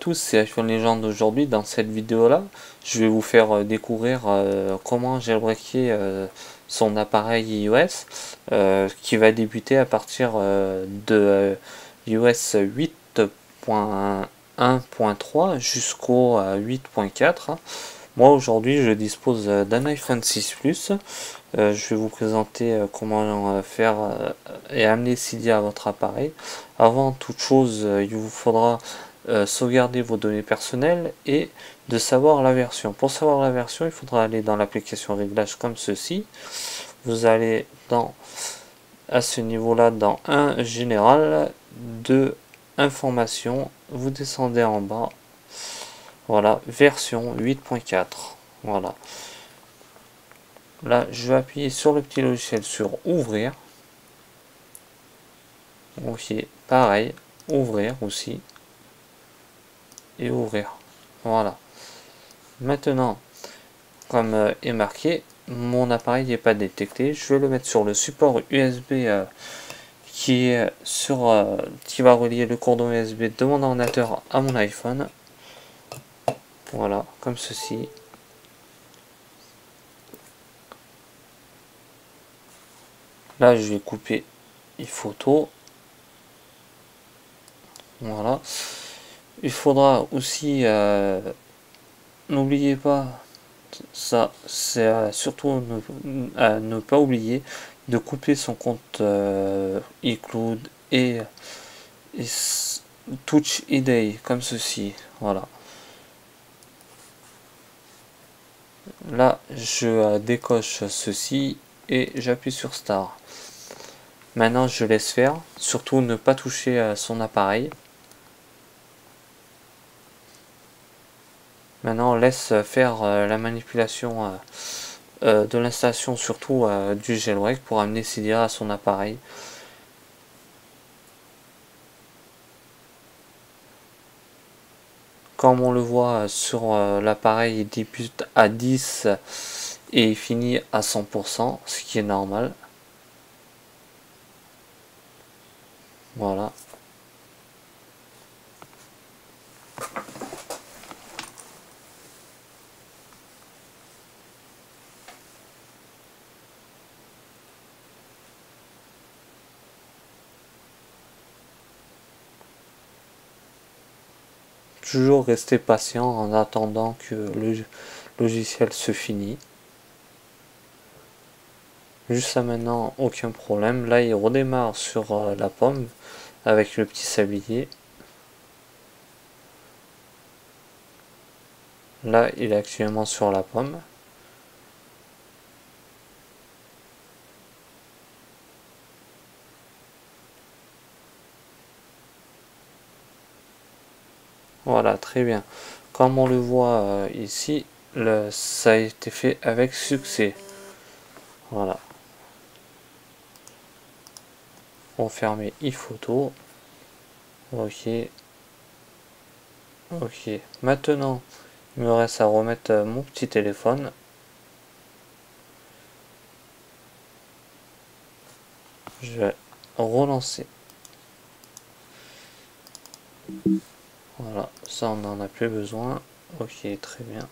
tous, c'est iPhone Legend aujourd'hui. Dans cette vidéo là, je vais vous faire euh, découvrir euh, comment jailbreaker euh, son appareil iOS qui va débuter à partir de iOS 8.1.3 jusqu'au 8.4. Moi aujourd'hui je dispose d'un iPhone 6 Plus. je vais vous présenter comment faire et amener Cydia à votre appareil. Avant toute chose, il vous faudra euh, sauvegarder vos données personnelles et de savoir la version. Pour savoir la version, il faudra aller dans l'application réglage comme ceci. Vous allez dans à ce niveau-là dans un général, de information, vous descendez en bas. Voilà, version 8.4. Voilà. Là, je vais appuyer sur le petit logiciel sur ouvrir. Ok, pareil, ouvrir aussi ouvrir. Voilà. Maintenant, comme euh, est marqué, mon appareil n'est pas détecté. Je vais le mettre sur le support USB euh, qui est sur euh, qui va relier le cordon USB de mon ordinateur à mon iPhone. Voilà, comme ceci. Là, je vais couper les photos. Voilà il faudra aussi euh, n'oubliez pas ça c'est euh, surtout ne, ne, pas oublier de couper son compte euh, iCloud et, Touch ID comme ceci. Voilà. Là je décoche ceci et j'appuie sur Star. Maintenant je laisse faire. Surtout ne pas toucher à son appareil Maintenant, on laisse faire euh, la manipulation euh, euh, de l'installation, surtout du jailbreak, pour amener Cydia à son appareil. Comme on le voit sur l'appareil, il débute à 10 et il finit à 100%, ce qui est normal. Voilà. Toujours rester patient en attendant que le logiciel se finit. Jusqu'à maintenant, aucun problème. Là, il redémarre sur euh, la pomme avec le petit sablier. Là, il est actuellement sur la pomme. Voilà, très bien. Comme on le voit euh, ici, le, ça a été fait avec succès. Voilà. On ferme e-photo. Ok. Ok. Maintenant, il me reste à remettre euh, mon petit téléphone. Je vais relancer. Voilà, ça on n'en a plus besoin. Ok, très bien.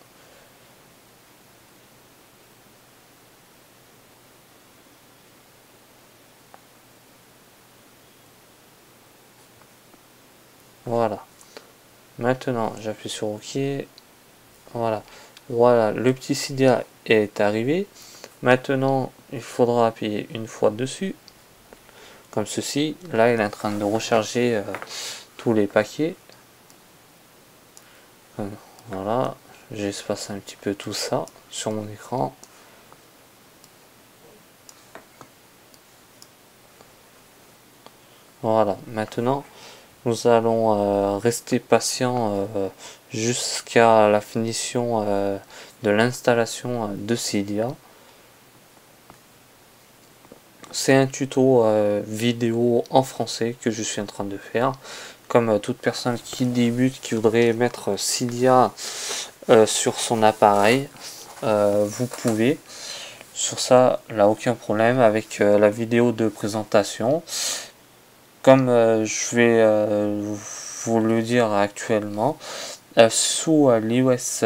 Voilà. Maintenant, j'appuie sur OK. Voilà. Voilà, le petit Cydia est arrivé. Maintenant, il faudra appuyer une fois dessus. Comme ceci. Là, il est en train de recharger euh, tous les paquets. Voilà, j'espace un petit peu tout ça sur mon écran. Voilà, maintenant nous allons euh, rester patient euh, jusqu'à la finition euh, de l'installation de Cydia. C'est un tuto vidéo en français que je suis en train de faire comme euh, toute personne qui débute, qui voudrait mettre Cydia euh, sur son appareil, euh, vous pouvez. Sur ça, là, aucun problème avec la vidéo de présentation. Comme je vais vous le dire actuellement. sous l'iOS,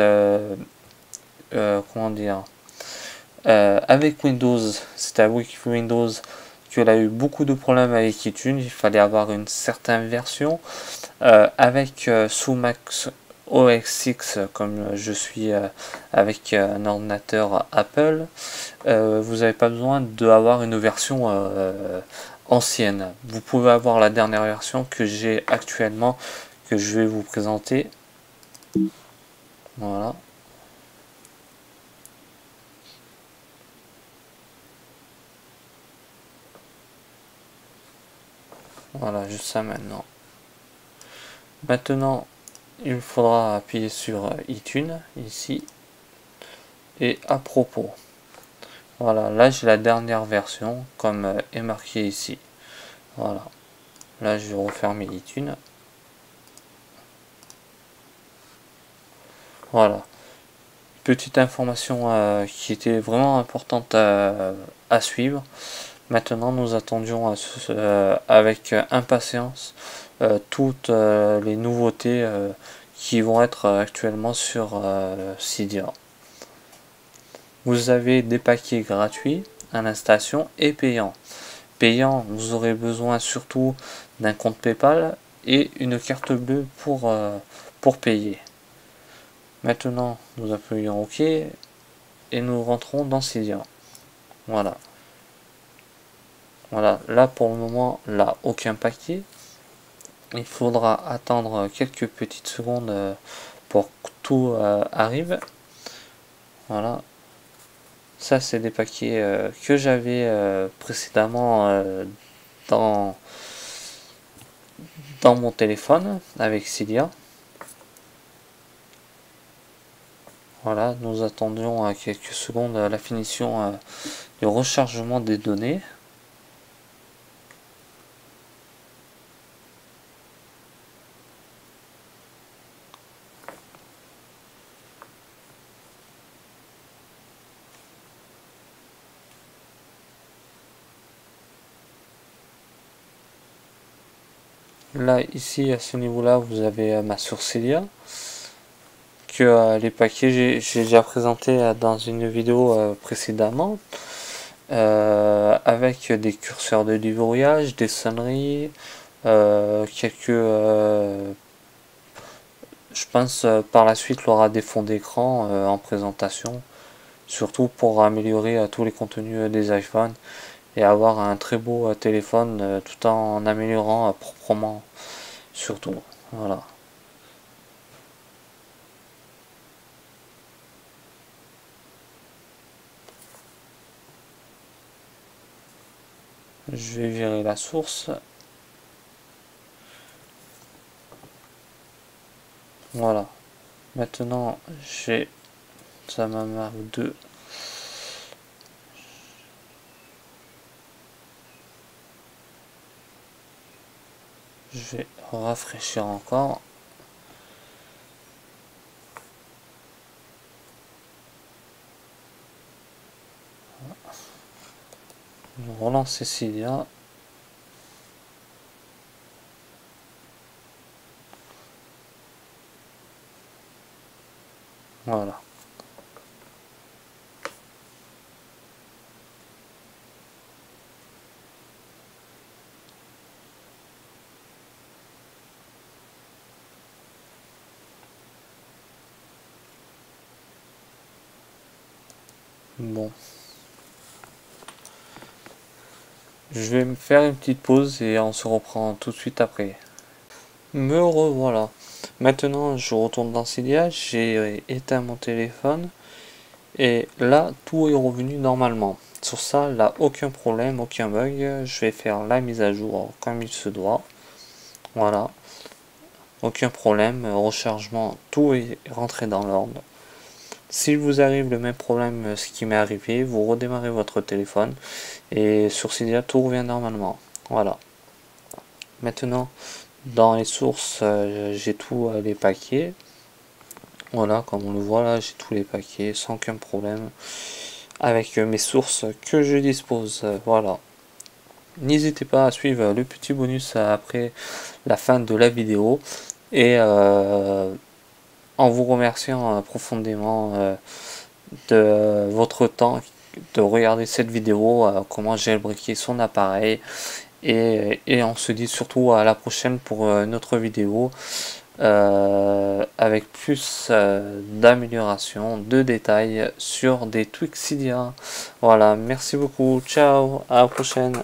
comment dire, avec Windows, avec Windows qu'elle a eu beaucoup de problèmes avec iTunes, il fallait avoir une certaine version. avec sous Mac OS X comme je suis euh, avec euh, un ordinateur Apple, euh, vous n'avez pas besoin d'avoir une version ancienne. Vous pouvez avoir la dernière version que j'ai actuellement, que je vais vous présenter. Voilà. Voilà, juste ça maintenant. Maintenant, il faudra appuyer sur iTunes ici. Et à propos. Voilà là j'ai la dernière version comme euh, est marqué ici. Voilà. Là je vais refermer iTunes voilà. Petite information euh, qui était vraiment importante à, suivre maintenant nous attendions euh, avec impatience toutes les nouveautés qui vont être actuellement sur euh, Cydia. Vous avez des paquets gratuits à l'installation et payants. Payant, vous aurez besoin surtout d'un compte PayPal et une carte bleue pour, euh, pour payer. Maintenant, nous appuyons OK et nous rentrons dans Cydia. Voilà. Voilà, là pour le moment, là, aucun paquet. Il faudra attendre quelques petites secondes euh, pour que tout euh, arrive. Voilà. Ça c'est des paquets euh, que j'avais précédemment dans dans mon téléphone avec Cydia voilà nous attendions quelques secondes la finition du rechargement des données Là, ici, à ce niveau-là, vous avez euh, ma sourcilia que euh, les paquets, j'ai déjà présenté euh, dans une vidéo précédemment, avec des curseurs de livrage, des sonneries, quelques... je pense par la suite, il aura des fonds d'écran en présentation, surtout pour améliorer tous les contenus des iPhones et avoir un très beau euh, téléphone euh, tout en améliorant euh, proprement surtout. Voilà. Je vais virer la source. Voilà. Maintenant j'ai ça m'a marque de je vais rafraîchir encore. Je relance voilà Bon. Je vais me faire une petite pause et on se reprend tout de suite après. Me revoilà. Maintenant, je retourne dans Cydia, j'ai éteint mon téléphone et là, tout est revenu normalement. Sur ça, là, aucun problème, aucun bug. Je vais faire la mise à jour comme il se doit. Voilà. Aucun problème, rechargement, tout est rentré dans l'ordre. S'il vous arrive le même problème euh, ce qui m'est arrivé, vous redémarrez votre téléphone et sur Cydia tout revient normalement. Voilà. Maintenant, dans les sources, euh, j'ai tous euh, les paquets. Voilà, comme on le voit là, j'ai tous les paquets sans aucun problème avec mes sources que je dispose. Voilà. N'hésitez pas à suivre le petit bonus après la fin de la vidéo. Et en vous remerciant profondément de votre temps de regarder cette vidéo, comment jailbreaker son appareil. Et, on se dit surtout à la prochaine pour une autre vidéo. Euh, avec plus euh, d'amélioration, de détails sur des Twixidia. Voilà, merci beaucoup, ciao, à la prochaine.